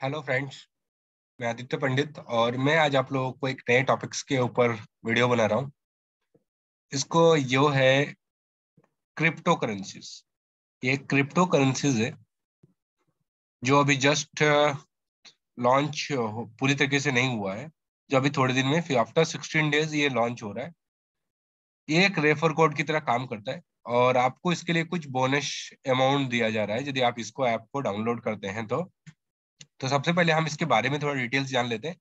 Hello friends मैं आदित्य पंडित और मैं आज आप लोगों को एक नए टॉपिक्स के ऊपर वीडियो बना रहा हूँ। इसको यो है क्रिप्टो करेंसीज ये क्रिप्टो करेंसीज है जो अभी जस्ट लॉन्च पूरी तरीके से नहीं हुआ है। जो अभी थोड़े दिन में फिर आफ्टर सिक्सटीन डेज़ ये लॉन्च हो रहा है। ये एक रेफर कोड की तरह काम करता है और आपको इसके लिए कुछ बोनस अमाउंट दिया जा रहा है। यदि आप इसको ऐप को डाउनलोड करते हैं तो तो सबसे पहले हम इसके बारे में थोड़ा डिटेल्स जान लेते हैं।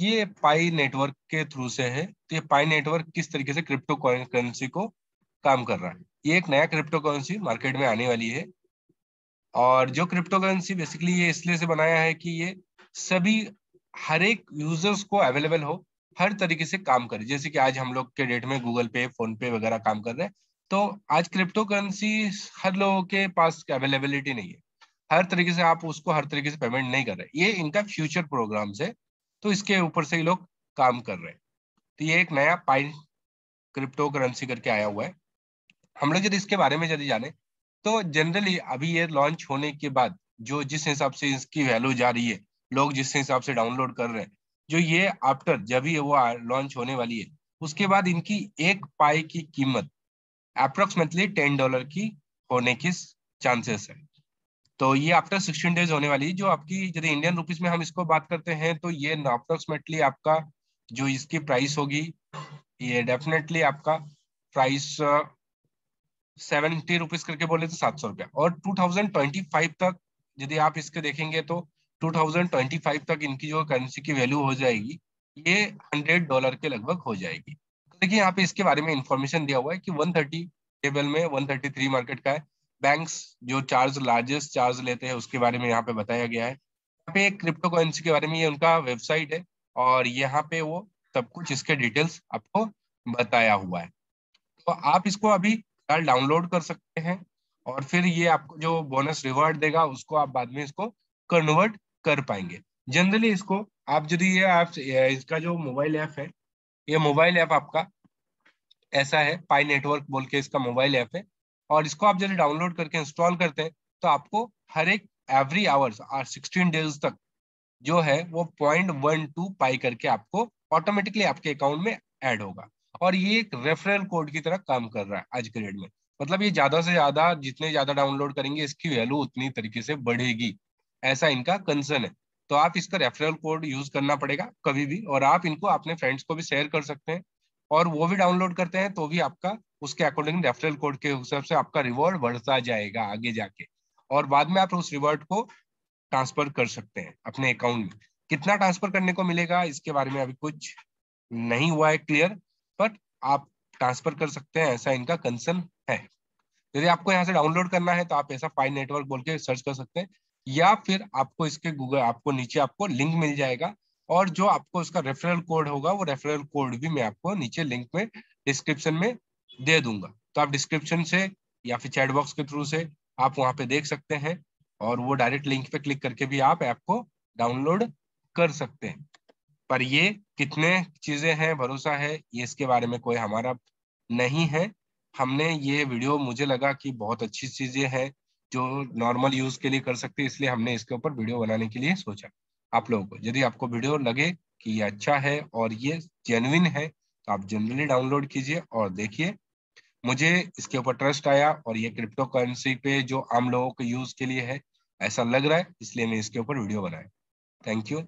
ये पाई नेटवर्क के थ्रू से है। तो ये पाई नेटवर्क किस तरीके से क्रिप्टो करेंसी को काम कर रहा है? ये एक नया क्रिप्टो करेंसी मार्केट में आने वाली है। और जो क्रिप्टो करेंसी बेसिकली ये इसलिए से बनाया है कि ये सभी, हर एक यूज़र्स को अवेलेबल हो, हर तरीके से काम करे। जैसे कि आज हम लोग के डेट में गूगल पे फ़ोन पे वगैरह काम कर रहे हैं। तो आज क्रिप्टो करेंसी हर लोगों के पास अवेलेबिलिटी नहीं है। हर तरीके से आप उसको हर तरीके से पेमेंट नहीं कर रहे। ये इनका फ्यूचर प्रोग्राम्स है तो इसके ऊपर से ही लोग काम कर रहे हैं। तो ये एक नया पाइन क्रिप्टो करेंसी करके आया हुआ है। हम लोग यदि इसके बारे में यदि जाने तो जनरली अभी ये लॉन्च होने के बाद जो जिस हिसाब से इसकी वैल्यू जा रही है, लोग जिस हिसाब से डाउनलोड कर रहे हैं, जो ये आफ्टर जब ही वो लॉन्च होने वाली है, उसके बाद इनकी एक पाई की कीमत अप्रोक्सीमेटली टेन डॉलर की होने की चांसेस है। तो ये आफ्टर सिक्सटीन डेज़ होने वाली जो आपकी, यदि इंडियन रुपीज़ में हम इसको बात करते हैं तो ये अप्रोक्सीमेटली आपका, जो इसकी प्राइस होगी, ये डेफिनेटली आपका प्राइस सेवेंटी रुपीज़ करके बोले तो सात सौ रुपया। और टू थाउज़ेंड ट्वेंटी फाइव तक, यदि आप इसके देखेंगे तो टू थाउज़ेंड ट्वेंटी फाइव तक इनकी जो करेंसी की वैल्यू हो जाएगी, ये हंड्रेड डॉलर के लगभग हो जाएगी। देखिए, यहाँ पे इसके बारे में इंफॉर्मेशन दिया हुआ है कि वन थर्टी टेबल में वन थर्टी थ्री मार्केट का है। बैंक्स जो चार्ज लार्जेस्ट चार्ज लेते हैं, उसके बारे में यहाँ पे बताया गया है। यहाँ पे क्रिप्टो करेंसी के बारे में ये उनका वेबसाइट है और यहाँ पे वो सब कुछ इसके डिटेल्स आपको बताया हुआ है। तो आप इसको अभी डाउनलोड कर सकते हैं और फिर ये आपको जो बोनस रिवॉर्ड देगा, उसको आप बाद में इसको कन्वर्ट कर पाएँगे। जनरली इसको आप यदि ये आप इसका जो मोबाइल ऐप है, ये मोबाइल ऐप आपका ऐसा है पाई नेटवर्क बोल के इसका मोबाइल ऐप है। और इसको आप जैसे डाउनलोड करके इंस्टॉल करते हैं तो आपको हर एक एवरी आवर्स सिक्सटीन डेज़ तक जो है वो पॉइंट वन टू पाई करके आपको ऑटोमेटिकली आपके अकाउंट में ऐड होगा। और ये एक रेफरल कोड की तरह काम कर रहा है आज के डेट में। मतलब ये ज़्यादा से ज़्यादा जितने ज़्यादा डाउनलोड करेंगे, इसकी वैल्यू उतनी तरीके से बढ़ेगी। ऐसा इनका कंसर्न है। तो आप इसका रेफरल कोड यूज़ करना पड़ेगा कभी भी, और आप इनको अपने फ्रेंड्स को भी शेयर कर सकते हैं। और वो भी डाउनलोड करते हैं तो भी आपका उसके अकॉर्डिंग रेफरल कोड के हिसाब से आपका रिवॉर्ड बढ़ता जाएगा आगे जाके। और बाद में आप उस रिवॉर्ड को ट्रांसफ़र कर सकते हैं अपने अकाउंट में। कितना ट्रांसफ़र करने को मिलेगा, इसके बारे में अभी कुछ नहीं हुआ है क्लियर बट आप ट्रांसफ़र कर सकते हैं, ऐसा इनका कंसर्न है। यदि आपको यहाँ से डाउनलोड करना है तो आप ऐसा फाइन नेटवर्क बोल के सर्च कर सकते हैं, या फिर आपको इसके गूगल आपको नीचे आपको लिंक मिल जाएगा, और जो आपको उसका रेफरल कोड होगा, वो रेफरल कोड भी मैं आपको नीचे लिंक में डिस्क्रिप्शन में दे दूँगा। तो आप डिस्क्रिप्शन से या फिर चैट बॉक्स के थ्रू से आप वहाँ पे देख सकते हैं और वो डायरेक्ट लिंक पे क्लिक करके भी आप ऐप को डाउनलोड कर सकते हैं। पर ये कितने चीज़ें हैं, भरोसा है, ये इसके बारे में कोई हमारा नहीं है। हमने ये वीडियो मुझे लगा कि बहुत अच्छी चीज़ें हैं जो नॉर्मल यूज़ के लिए कर सकते हैं, इसलिए हमने इसके ऊपर वीडियो बनाने के लिए सोचा। आप लोगों को, यदि आपको वीडियो लगे कि ये अच्छा है और ये जेन्युइन है तो आप जनरली डाउनलोड कीजिए और देखिए। मुझे इसके ऊपर ट्रस्ट आया और ये क्रिप्टो करेंसी पे जो आम लोगों के यूज़ के लिए है, ऐसा लग रहा है, इसलिए मैं इसके ऊपर वीडियो बनाया। Thank you